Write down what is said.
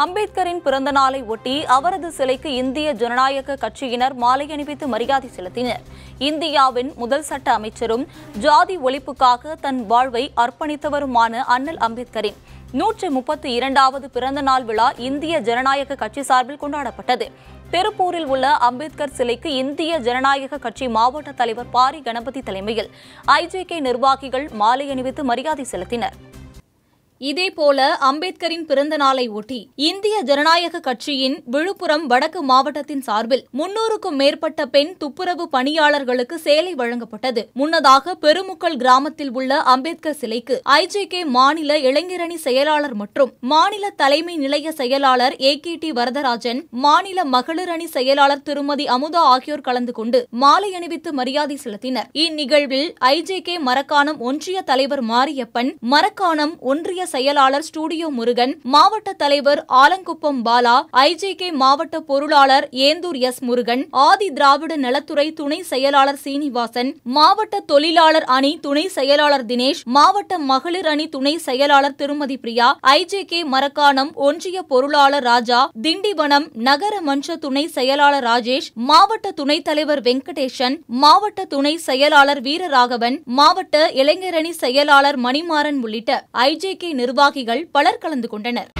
அம்பேத்கரின் பிறந்த நாளை ஒட்டி அவரது சிலைக்கு இந்திய ஜனநாயக கட்சியினர் மாலை அணிவித்து மரியாதை செலுத்தினர். இந்தியாவின் முதல் சட்ட அமைச்சரும் ஜாதி ஒழிப்புக்காக தன் வாழ்வை அர்ப்பணித்தவருமான அண்ணல் அம்பேத்கரின் நூற்று முப்பத்தி இரண்டாவது பிறந்த நாள் விழா இந்திய ஜனநாயக கட்சி சார்பில் கொண்டாடப்பட்டது. திருப்பூரில் உள்ள அம்பேத்கர் சிலைக்கு இந்திய ஜனநாயக கட்சி மாவட்ட தலைவர் பாரி கணபதி தலைமையில் ஐஜேகே நிர்வாகிகள் மாலை அணிவித்து மரியாதை செலுத்தினர். இதேபோல அம்பேத்கரின் பிறந்த நாளை ஒட்டி இந்திய ஜனநாயக கட்சியின் விழுப்புரம் வடக்கு மாவட்டத்தின் சார்பில் முன்னூறுக்கும் மேற்பட்ட பெண் துப்புரவு பணியாளர்களுக்கு சேலை வழங்கப்பட்டது. முன்னதாக பெருமுக்கல் கிராமத்தில் உள்ள அம்பேத்கர் சிலைக்கு ஐஜேகே மாநில இளைஞரணி செயலாளர் மற்றும் மாநில தலைமை நிலைய செயலாளர் ஏ கே டி வரதராஜன் மாநில மகளிர் அணி செயலாளர் திருமதி அமுதா ஆகியோர் கலந்து கொண்டு மாலை அணிவித்து மரியாதை செலுத்தினர். இந்நிகழ்வில் ஐஜேகே மரக்காணம் ஒன்றிய தலைவர் மாரியப்பன் மரக்காணம் ஒன்றிய செயலாளர் ஸ்டுடியோ முருகன் மாவட்ட தலைவர் ஆலங்குப்பம் பாலா ஐஜேகே மாவட்ட பொருளாளர் ஏந்தூர் எஸ் முருகன் ஆதி திராவிட நலத்துறை துணை செயலாளர் சீனிவாசன் மாவட்ட தொழிலாளர் அணி துணை செயலாளர் தினேஷ் மாவட்ட மகளிர் அணி துணை செயலாளர் திருமதி பிரியா ஐஜேகே மரக்காணம் ஒன்றிய பொருளாளர் ராஜா திண்டிவனம் நகர மன்ற துணை செயலாளர் ராஜேஷ் மாவட்ட துணைத் தலைவர் வெங்கடேஷன் மாவட்ட துணை செயலாளர் வீரராகவன் மாவட்ட இளைஞரணி செயலாளர் மணிமாறன் உள்ளிட்ட ஐஜேகே நிர்வாகிகள் பலர் கலந்து கொண்டனர்.